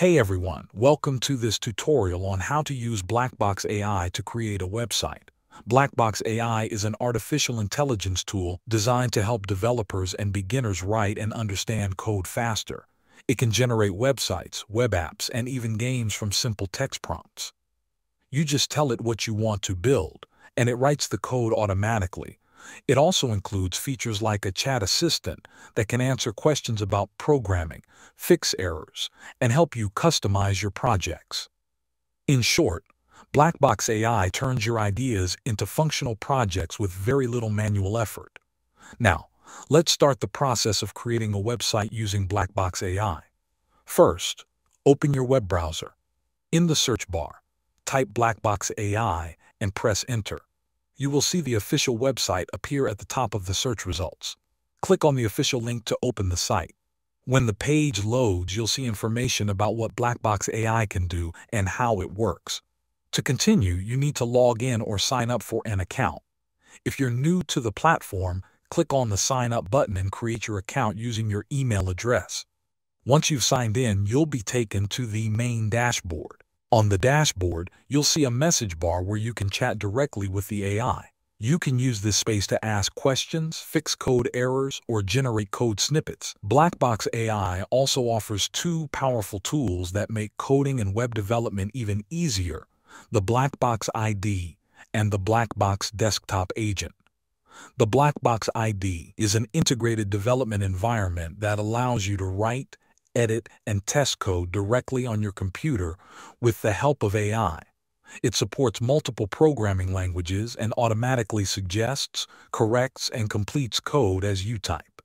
Hey everyone, welcome to this tutorial on how to use Blackbox AI to create a website. Blackbox AI is an artificial intelligence tool designed to help developers and beginners write and understand code faster. It can generate websites, web apps, and even games from simple text prompts. You just tell it what you want to build, and it writes the code automatically, it also includes features like a chat assistant that can answer questions about programming, fix errors, and help you customize your projects. In short, Blackbox AI turns your ideas into functional projects with very little manual effort. Now, let's start the process of creating a website using Blackbox AI. First, open your web browser. In the search bar, type Blackbox AI and press Enter you will see the official website appear at the top of the search results. Click on the official link to open the site. When the page loads, you'll see information about what Blackbox AI can do and how it works. To continue, you need to log in or sign up for an account. If you're new to the platform, click on the Sign Up button and create your account using your email address. Once you've signed in, you'll be taken to the main dashboard. On the dashboard, you'll see a message bar where you can chat directly with the AI. You can use this space to ask questions, fix code errors, or generate code snippets. Blackbox AI also offers two powerful tools that make coding and web development even easier, the Blackbox ID and the Blackbox Desktop Agent. The Blackbox ID is an integrated development environment that allows you to write, edit, and test code directly on your computer with the help of AI. It supports multiple programming languages and automatically suggests, corrects, and completes code as you type.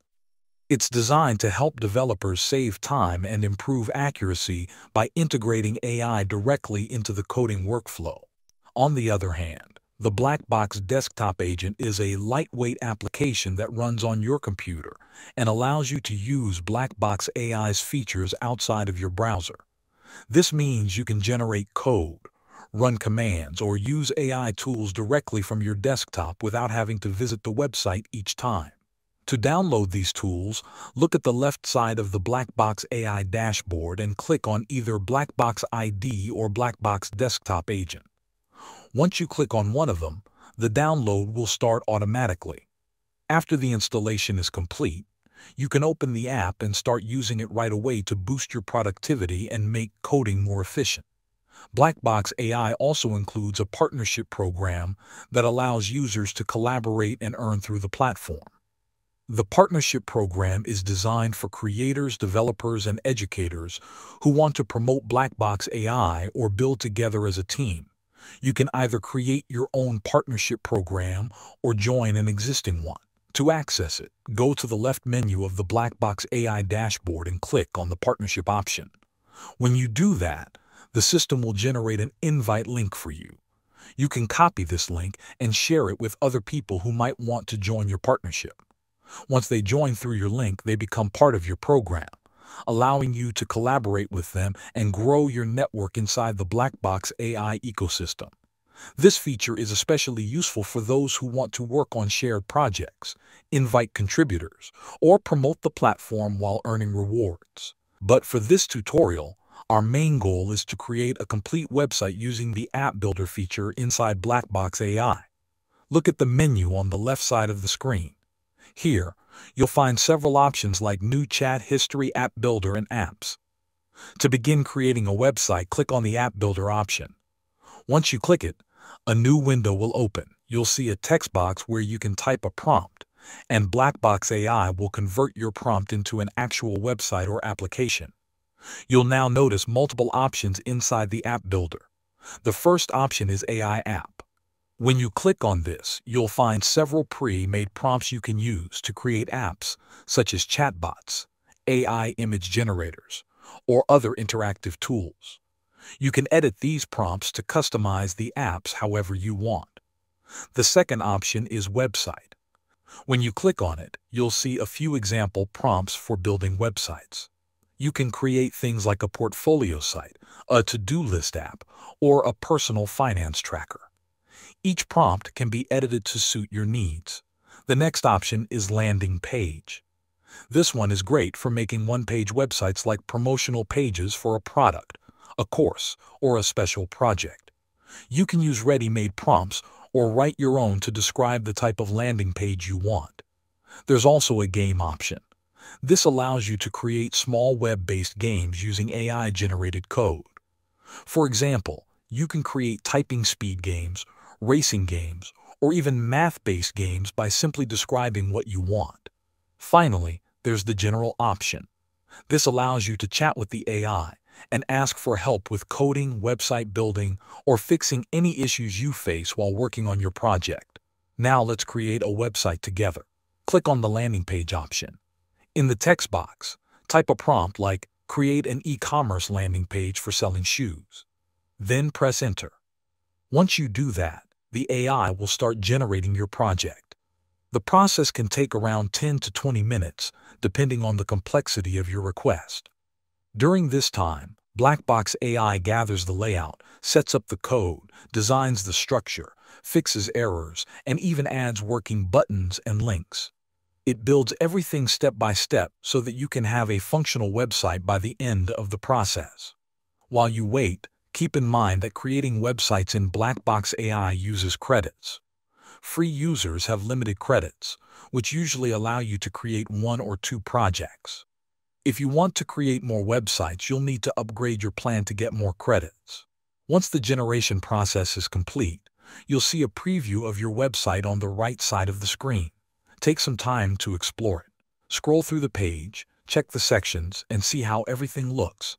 It's designed to help developers save time and improve accuracy by integrating AI directly into the coding workflow. On the other hand, the Blackbox Desktop Agent is a lightweight application that runs on your computer and allows you to use Blackbox AI's features outside of your browser. This means you can generate code, run commands, or use AI tools directly from your desktop without having to visit the website each time. To download these tools, look at the left side of the Blackbox AI dashboard and click on either Blackbox ID or Blackbox Desktop Agent. Once you click on one of them, the download will start automatically. After the installation is complete, you can open the app and start using it right away to boost your productivity and make coding more efficient. Blackbox AI also includes a partnership program that allows users to collaborate and earn through the platform. The partnership program is designed for creators, developers, and educators who want to promote Blackbox AI or build together as a team. You can either create your own partnership program or join an existing one. To access it, go to the left menu of the Blackbox AI dashboard and click on the partnership option. When you do that, the system will generate an invite link for you. You can copy this link and share it with other people who might want to join your partnership. Once they join through your link, they become part of your program allowing you to collaborate with them and grow your network inside the Blackbox AI ecosystem. This feature is especially useful for those who want to work on shared projects, invite contributors, or promote the platform while earning rewards. But for this tutorial, our main goal is to create a complete website using the App Builder feature inside Blackbox AI. Look at the menu on the left side of the screen. Here, you'll find several options like New Chat History App Builder and Apps. To begin creating a website, click on the App Builder option. Once you click it, a new window will open. You'll see a text box where you can type a prompt, and Blackbox AI will convert your prompt into an actual website or application. You'll now notice multiple options inside the App Builder. The first option is AI App. When you click on this, you'll find several pre-made prompts you can use to create apps, such as chatbots, AI image generators, or other interactive tools. You can edit these prompts to customize the apps however you want. The second option is Website. When you click on it, you'll see a few example prompts for building websites. You can create things like a portfolio site, a to-do list app, or a personal finance tracker. Each prompt can be edited to suit your needs. The next option is landing page. This one is great for making one-page websites like promotional pages for a product, a course, or a special project. You can use ready-made prompts or write your own to describe the type of landing page you want. There's also a game option. This allows you to create small web-based games using AI-generated code. For example, you can create typing speed games, racing games, or even math-based games by simply describing what you want. Finally, there's the general option. This allows you to chat with the AI and ask for help with coding, website building, or fixing any issues you face while working on your project. Now let's create a website together. Click on the landing page option. In the text box, type a prompt like create an e-commerce landing page for selling shoes. Then press enter. Once you do that, the AI will start generating your project. The process can take around 10 to 20 minutes, depending on the complexity of your request. During this time, Blackbox AI gathers the layout, sets up the code, designs the structure, fixes errors, and even adds working buttons and links. It builds everything step by step so that you can have a functional website by the end of the process. While you wait, keep in mind that creating websites in Blackbox AI uses credits. Free users have limited credits, which usually allow you to create one or two projects. If you want to create more websites, you'll need to upgrade your plan to get more credits. Once the generation process is complete, you'll see a preview of your website on the right side of the screen. Take some time to explore it. Scroll through the page, check the sections, and see how everything looks.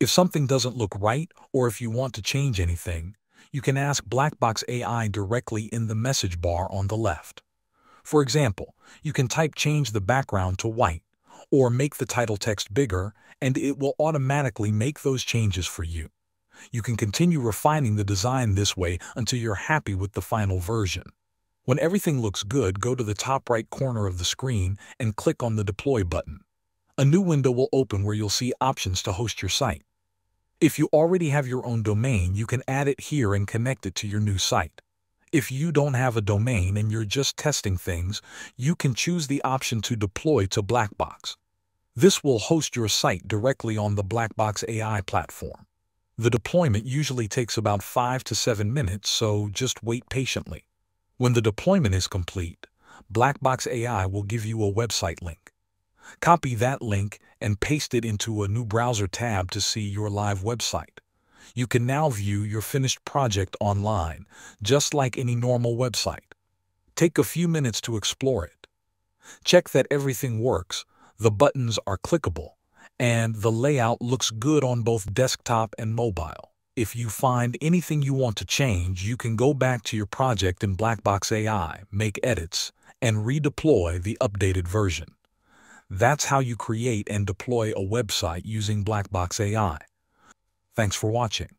If something doesn't look right or if you want to change anything, you can ask Blackbox AI directly in the message bar on the left. For example, you can type change the background to white or make the title text bigger and it will automatically make those changes for you. You can continue refining the design this way until you're happy with the final version. When everything looks good, go to the top right corner of the screen and click on the Deploy button. A new window will open where you'll see options to host your site. If you already have your own domain, you can add it here and connect it to your new site. If you don't have a domain and you're just testing things, you can choose the option to deploy to Blackbox. This will host your site directly on the Blackbox AI platform. The deployment usually takes about 5 to 7 minutes, so just wait patiently. When the deployment is complete, Blackbox AI will give you a website link. Copy that link and paste it into a new browser tab to see your live website. You can now view your finished project online, just like any normal website. Take a few minutes to explore it. Check that everything works, the buttons are clickable, and the layout looks good on both desktop and mobile. If you find anything you want to change, you can go back to your project in Blackbox AI, make edits, and redeploy the updated version. That's how you create and deploy a website using Blackbox AI. Thanks for watching.